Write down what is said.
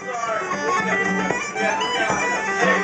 chances are we yeah,